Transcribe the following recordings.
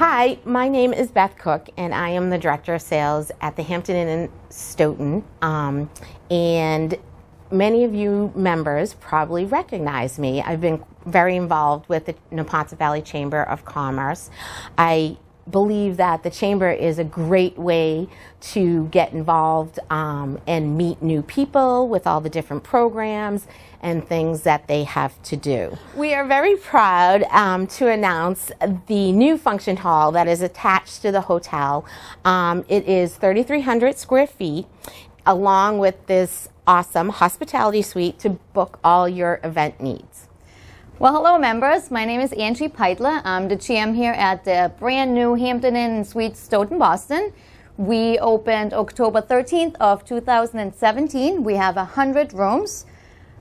Hi, my name is Beth Cook, and I am the Director of Sales at the Hampton Inn in Stoughton. Um, and many of you members probably recognize me. I've been very involved with the Neponset Valley Chamber of Commerce. I believe that the chamber is a great way to get involved um, and meet new people with all the different programs and things that they have to do. We are very proud um, to announce the new function hall that is attached to the hotel. Um, it is 3,300 square feet, along with this awesome hospitality suite to book all your event needs. Well, hello, members. My name is Angie Peitler. I'm the GM here at the brand new Hampton Inn Suites Stoughton, Boston. We opened October 13th of 2017. We have 100 rooms.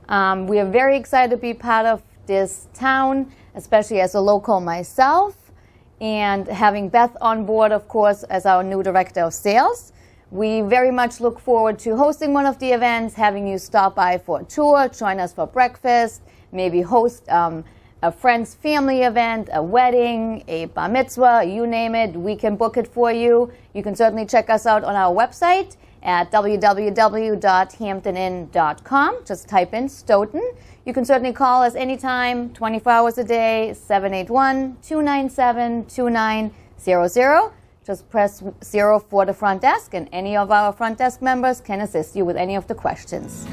Um, we are very excited to be part of this town, especially as a local myself, and having Beth on board, of course, as our new director of sales. We very much look forward to hosting one of the events, having you stop by for a tour, join us for breakfast, maybe host um, a friend's family event, a wedding, a bar mitzvah, you name it, we can book it for you. You can certainly check us out on our website at www.hamptoninn.com. Just type in Stoughton. You can certainly call us anytime, 24 hours a day, 781 297 2900. Just press zero for the front desk, and any of our front desk members can assist you with any of the questions.